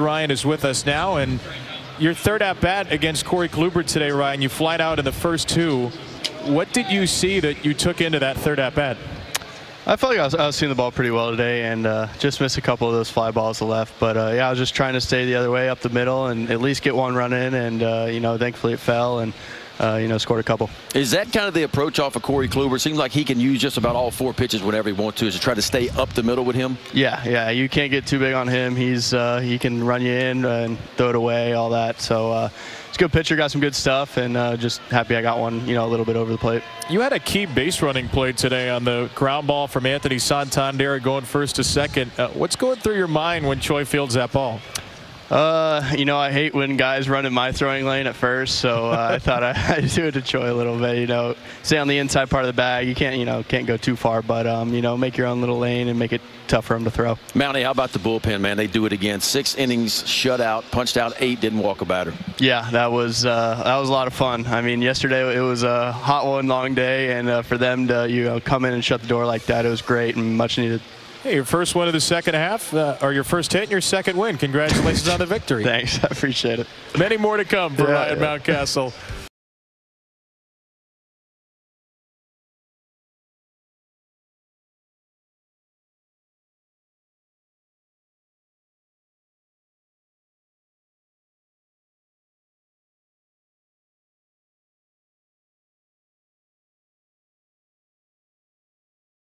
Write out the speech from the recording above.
Ryan is with us now. And your third at bat against Corey Kluber today, Ryan, you flight out in the first two. What did you see that you took into that third at bat? I felt like I was, I was seeing the ball pretty well today and uh, just missed a couple of those fly balls to left. But uh, yeah, I was just trying to stay the other way up the middle and at least get one run in. And, uh, you know, thankfully it fell and, uh, you know, scored a couple. Is that kind of the approach off of Corey Kluber? It seems like he can use just about all four pitches whenever he wants to, is to try to stay up the middle with him? Yeah, yeah. You can't get too big on him. He's uh, He can run you in and throw it away, all that. So uh, he's a good pitcher, got some good stuff, and just happy I got one, you know, a little bit over the plate. You had a key base running play today on the ground ball from Anthony Santander going first to second. Uh, what's going through your mind when Choi fields that ball? Uh, you know, I hate when guys run in my throwing lane at first, so uh, I thought I, would do it to Choi a little bit. You know, stay on the inside part of the bag. You can't, you know, can't go too far, but um, you know, make your own little lane and make it tough for him to throw. Mountie, how about the bullpen, man? They do it again. Six innings, shutout, punched out eight, didn't walk a batter. Yeah, that was uh, that was a lot of fun. I mean, yesterday it was a hot one, long day, and uh, for them to you know come in and shut the door like that, it was great and much needed. Hey, your first win of the second half, uh, or your first hit and your second win. Congratulations on the victory. Thanks. I appreciate it. Many more to come for yeah, Ryan yeah. Mountcastle.